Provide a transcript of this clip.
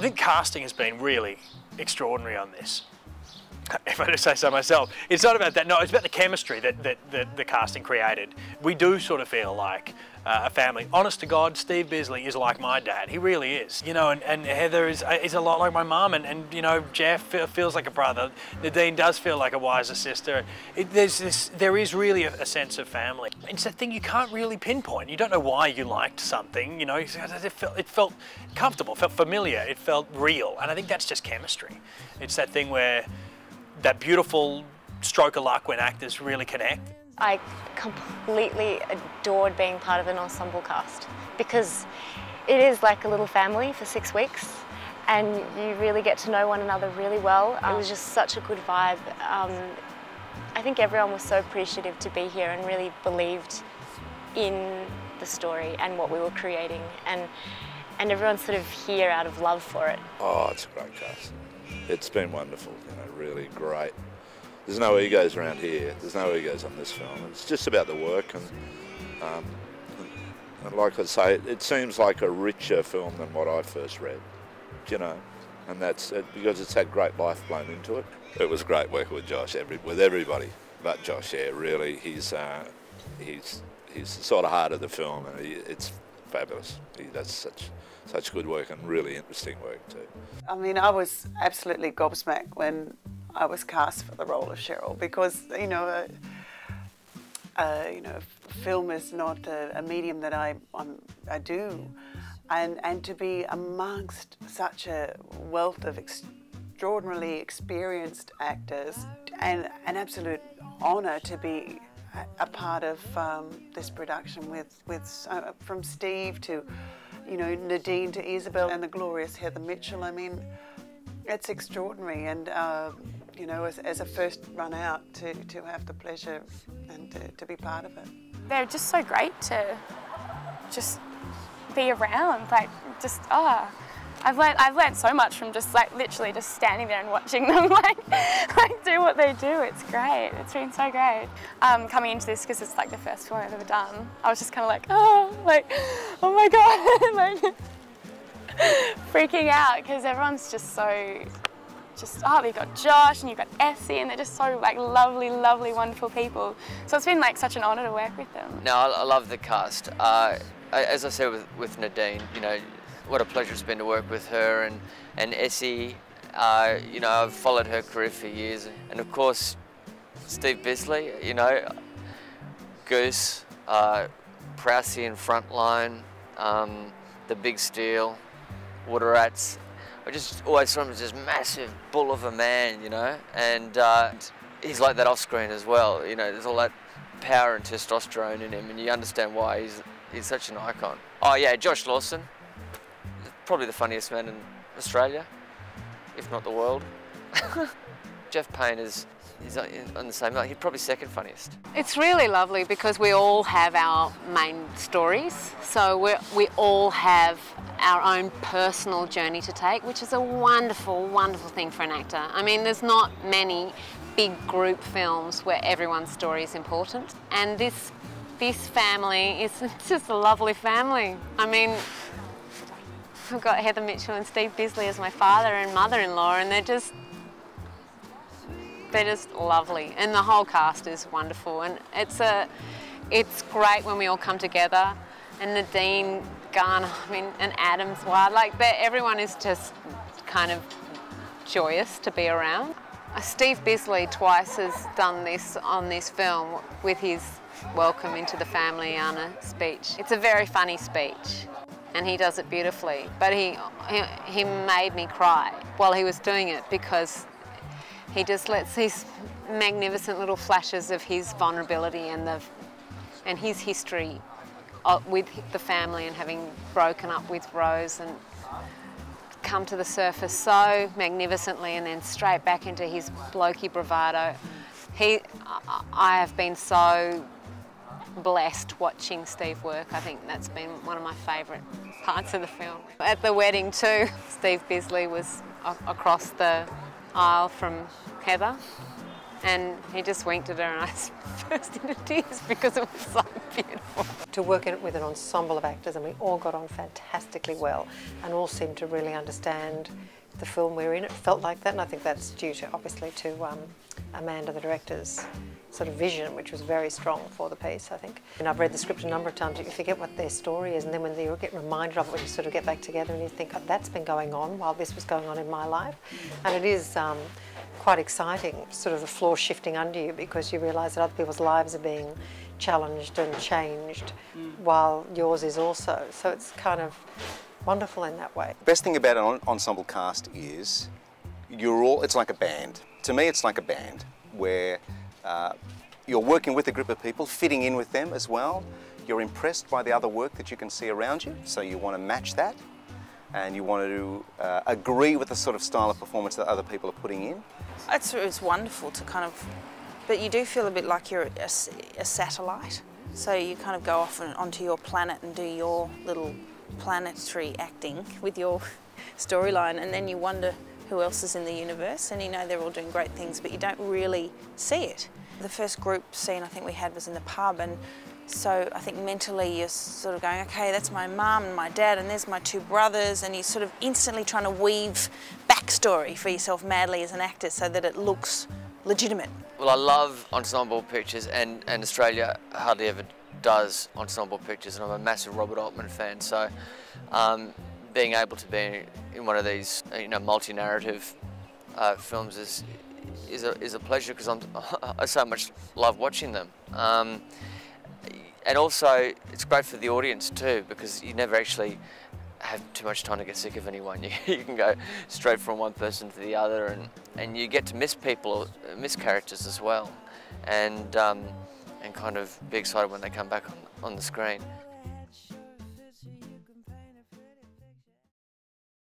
I think casting has been really extraordinary on this. If I just say so myself, it's not about that. No, it's about the chemistry that, that, that the casting created. We do sort of feel like uh, a family. Honest to God, Steve Bisley is like my dad. He really is. You know, and, and Heather is, uh, is a lot like my mum, and, and you know, Geoff fe- feels like a brother. Nadine does feel like a wiser sister. It, there's this, there is really a, a sense of family. It's a thing you can't really pinpoint. You don't know why you liked something. You know, it felt, it felt comfortable, felt familiar, it felt real, and I think that's just chemistry. It's that thing where that beautiful stroke of luck when actors really connect. I completely adored being part of an ensemble cast because it is like a little family for six weeks and you really get to know one another really well. It was just such a good vibe. Um, I think everyone was so appreciative to be here and really believed in the story and what we were creating and and everyone's sort of here out of love for it. Oh, it's a great cast. It's been wonderful, you know, really great. There's no egos around here. There's no egos on this film. It's just about the work, and, um, and like I say, it, seems like a richer film than what I first read, you know, and that's it, because it's had great life blown into it. It was great working with Josh, every, with everybody, but Josh, yeah, really, he's uh, he's he's the sort of heart of the film, and he, it's fabulous. He does such such good work and really interesting work too. I mean, I was absolutely gobsmacked when I was cast for the role of Cheryl because you know, uh, uh, you know, film is not a, a medium that I I'm, I do, and and to be amongst such a wealth of extraordinarily experienced actors, and an absolute honour to be a, part of um, this production with with uh, from Steve to you know Nadine to Isabel and the glorious Heather Mitchell. I mean, it's extraordinary, and uh, you know, as, as, a first run out, to, to have the pleasure and to, to be part of it. They're just so great to just be around, like just ah. Oh. I've learned I've learned so much from just like literally just standing there and watching them like like do what they do. It's great. It's been so great. Um, coming into this because it's like the first film I've ever done. I was just kind of like oh like oh my god like freaking out because everyone's just so just oh you've got Josh and you've got Essie and they're just so like lovely lovely wonderful people. So it's been like such an honour to work with them. No, I, I love the cast. Uh, as I said with, with Nadine, you know, what a pleasure it's been to work with her and, and Essie. Uh, you know, I've followed her career for years. And of course, Steve Bisley, you know, Goose, uh, Prowsey in Frontline, um, The Big Steal, Water Rats. I just always saw him as this massive bull of a man, you know, and uh, he's like that off screen as well. You know, there's all that power and testosterone in him, and you understand why he's, he's such an icon. Oh yeah, Josh Lawson, probably the funniest man in Australia, if not the world. Geoff Paine is on the same level. He's probably second funniest. It's really lovely because we all have our main stories. So we we all have our own personal journey to take, which is a wonderful, wonderful thing for an actor. I mean, there's not many big group films where everyone's story is important. And this this family is just a lovely family. I mean, I've got Heather Mitchell and Steve Bisley as my father and mother-in-law and they're just they're just lovely and the whole cast is wonderful and it's a it's great when we all come together and Nadine Garner I mean and Adam Zwar like everyone is just kind of joyous to be around. Uh, Steve Bisley twice has done this on this film with his welcome into the family Anna speech. It's a very funny speech and he does it beautifully. But he, he, he made me cry while he was doing it because he just lets these magnificent little flashes of his vulnerability and the and his history uh, with the family and having broken up with Rose and come to the surface so magnificently and then straight back into his blokey bravado. He, I have been so blessed watching Steve work. I think that's been one of my favourite parts of the film. At the wedding too, Steve Bisley was across the aisle from Heather And he just winked at her and I burst into tears because it was so beautiful. To work in, with an ensemble of actors and we all got on fantastically well and all seemed to really understand the film we were in. It felt like that and I think that's due to obviously to um, Amanda, the director's sort of vision, which was very strong for the piece, I think. And I've read the script a number of times, you forget what their story is, and then when you get reminded of it, when you sort of get back together and you think, oh, that's been going on while this was going on in my life. And it is um, quite exciting, sort of the floor shifting under you because you realise that other people's lives are being challenged and changed while yours is also. So it's kind of wonderful in that way. The best thing about an ensemble cast is you're all, it's like a band. To me, it's like a band where uh, you're working with a group of people, fitting in with them as well. You're impressed by the other work that you can see around you, so you want to match that and you want to uh, agree with the sort of style of performance that other people are putting in. It's, it's wonderful to kind of, but you do feel a bit like you're a, a satellite. So you kind of go off and, onto your planet and do your little planetary acting with your storyline, and then you wonder who else is in the universe, and you know they're all doing great things, but you don't really see it. The first group scene I think we had was in the pub, and so I think mentally you're sort of going, okay, that's my mum and my dad, and there's my two brothers, and you're sort of instantly trying to weave backstory for yourself madly as an actor so that it looks legitimate. Well, I love ensemble pictures, and, and Australia hardly ever does ensemble pictures, and I'm a massive Robert Altman fan, so um, being able to be in one of these, you know, multi-narrative uh, films is is a, is a pleasure because I'm I so much love watching them. Um, and also, it's great for the audience too because you never actually have too much time to get sick of anyone. You, you can go straight from one person to the other, and, and you get to miss people, miss characters as well, and um, and kind of be excited when they come back on, on the screen.